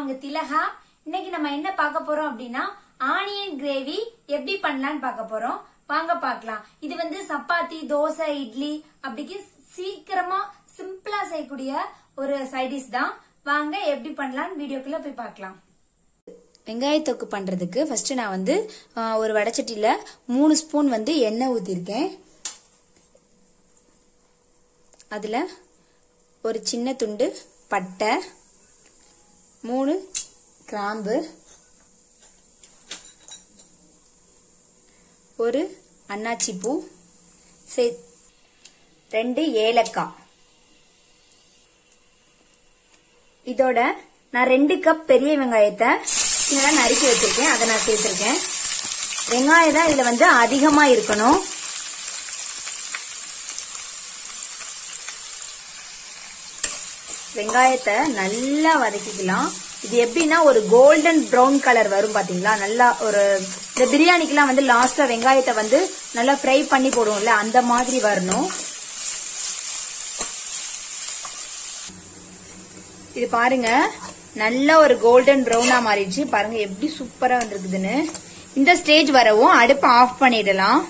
உங்க திலகா இன்னைக்கு நம்ம என்ன பார்க்க போறோம் அப்படின்னா ஆனியன் கிரேவி எப்படி பண்ணலாம்னு பார்க்க போறோம். வாங்க பார்க்கலாம். இது வந்து சப்பாத்தி தோசை இட்லி அப்படிக்கு சீக்கிரமா சிம்பிளா செய்யக்கூடிய ஒரு சைடிஷ் தான். வாங்க எப்படி பண்ணலாம்னு வீடியோக்குள்ள போய் பார்க்கலாம். வெங்காய தொக்கு பண்ணுறதுக்கு ஃபஸ்ட்டு நான் வந்து ஒரு வடச்சட்டியில் மூணு ஸ்பூன் வந்து எண்ணெய் ஊற்றிருக்கேன் அதில் ஒரு சின்ன துண்டு பட்டை மூணு. கிராம்பு. ஒரு அன்னாச்சி பூ. சே ரெண்டு ஏலக்காய். இதோட நான் ரெண்டு கப் பெரிய வெங்காயத்தை சின்னதா நறுக்கி வச்சிருக்கேன். அதை நான் சேர்த்திருக்கேன். வெங்காயம் தான் இதுல வந்து அதிகமா இருக்கணும். வெங்காயத்தை நல்லா வதக்கிக்கலாம். இது எப்படின்னா ஒரு கோல்டன் ப்ரௌன் கலர் வரும் பாத்தீங்களா? நல்லா ஒரு இந்த பிரியாணிக்கெல்லாம் வந்து லாஸ்டா வெங்காயத்தை வந்து நல்லா ஃப்ரை பண்ணி போடுவோம்ல அந்த மாதிரி வரணும். இது பாருங்க நல்லா ஒரு கோல்டன் ப்ரௌனா மாறிடுச்சு. பாருங்க எப்படி சூப்பரா வந்திருக்குதுன்னு. இந்த ஸ்டேஜ் வரவும் அடுப்பை ஆஃப் பண்ணிடலாம்.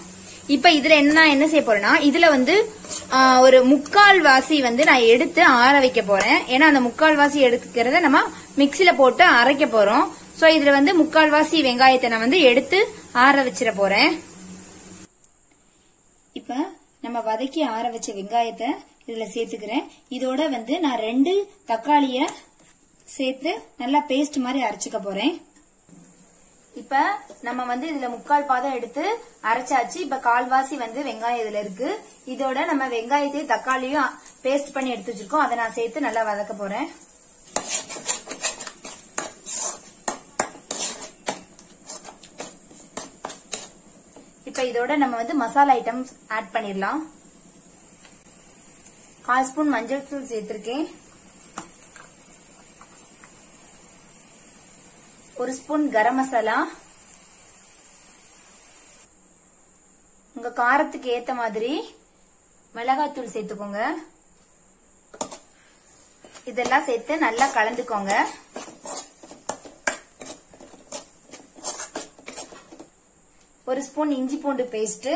இப்ப இதுல என்ன என்ன செய்ய போறேன்னா இதுல வந்து ஒரு முக்கால் வாசி வந்து நான் எடுத்து ஆற வைக்க போறேன். ஏன்னா அந்த முக்கால் வாசி எடுக்கிறத நம்ம மிக்சில போட்டு அரைக்க போறோம். சோ இதுல வந்து முக்கால் வாசி வெங்காயத்தை நான் வந்து எடுத்து ஆற வச்சிட போறேன். இப்ப நம்ம வதக்கி ஆற வச்ச வெங்காயத்தை இதுல சேர்த்துக்கிறேன். இதோட வந்து நான் ரெண்டு தக்காளிய சேர்த்து நல்லா பேஸ்ட் மாதிரி அரைச்சுக்க போறேன். இப்ப நம்ம வந்து இதுல முக்கால் பாதம் எடுத்து அரைச்சாச்சு. இப்ப கால்வாசி வந்து வெங்காயம் இதுல இருக்கு. இதோட நம்ம வெங்காயத்தையும் தக்காளியும் பேஸ்ட் பண்ணி எடுத்து வச்சிருக்கோம். அதை நான் சேர்த்து நல்லா வதக்க போறேன். இப்ப இதோட நம்ம வந்து மசாலா ஐட்டம்ஸ் ஆட் பண்ணிடலாம். கால் ஸ்பூன் மஞ்சள் தூள் சேர்த்திருக்கேன். ஒரு ஸ்பூன் கரம் மசாலா. உங்க காரத்துக்கு ஏத்த மாதிரி மிளகாத்தூள் சேர்த்துக்கோங்க. இதெல்லாம் சேர்த்து நல்லா கலந்துக்கோங்க. ஒரு ஸ்பூன் இஞ்சி பூண்டு பேஸ்ட்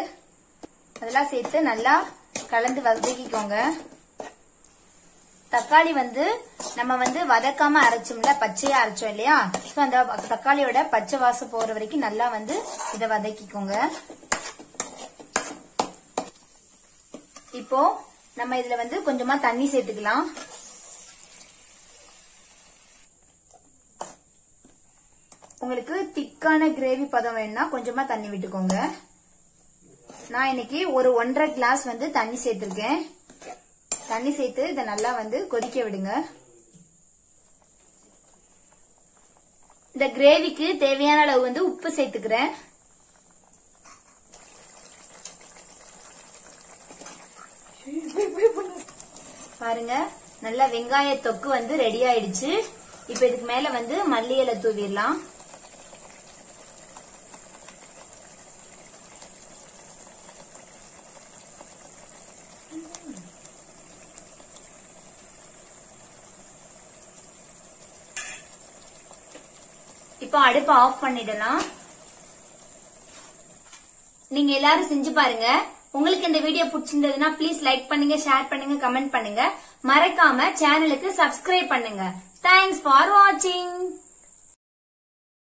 அதெல்லாம் சேர்த்து நல்லா கலந்து வதக்கிக்கோங்க. தக்காளி வந்து நம்ம வந்து வதக்காம அரைச்சோம்ல பச்சையா அரைச்சோம் இல்லையா? சோ அந்த தக்காளியோட பச்சை வாசம் போற வரைக்கும் நல்லா வந்து இத வதக்கிக்கோங்க. இப்போ நம்ம இதுல வந்து கொஞ்சமா தண்ணி சேர்த்துக்கலாம். உங்களுக்கு திக்கான கிரேவி பதம் வேணும்னா கொஞ்சமா தண்ணி விட்டுக்கோங்க. நான் இன்னைக்கு ஒரு ஒன்றரை கிளாஸ் வந்து தண்ணி சேர்த்திருக்கேன். தண்ணி சேர்த்து இதை நல்லா வந்து கொதிக்க விடுங்க. இந்த கிரேவிக்கு தேவையான அளவு வந்து உப்பு சேர்த்துக்கிறேன். பாருங்க நல்லா வெங்காய தொக்கு வந்து ரெடி ஆயிடுச்சு. இப்ப இதுக்கு மேல வந்து மல்லி இலை தூவிடலாம். இப்போ அடுப்பை ஆஃப் பண்ணிடலாம். நீங்க எல்லாரும் செஞ்சு பாருங்க. உங்களுக்கு இந்த வீடியோ பிடிச்சிருந்ததுன்னா ப்ளீஸ் லைக் பண்ணுங்க ஷேர் பண்ணுங்க கமெண்ட் பண்ணுங்க. மறக்காம சேனலுக்கு சப்ஸ்கிரைப் பண்ணுங்க. தேங்க்ஸ் ஃபார் வாட்சிங்